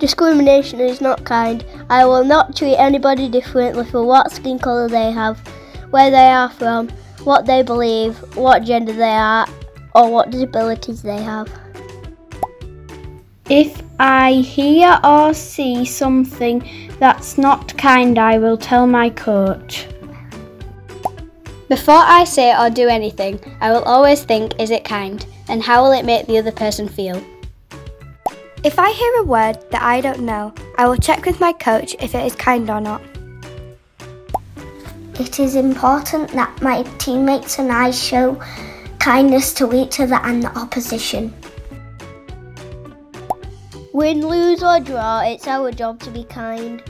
Discrimination is not kind. I will not treat anybody differently for what skin colour they have, where they are from, what they believe, what gender they are, or what disabilities they have. If I hear or see something that's not kind, I will tell my coach. Before I say or do anything, I will always think is it kind and how will it make the other person feel? If I hear a word that I don't know, I will check with my coach if it is kind or not. It is important that my teammates and I show kindness to each other and the opposition. Win, lose, or draw, it's our job to be kind.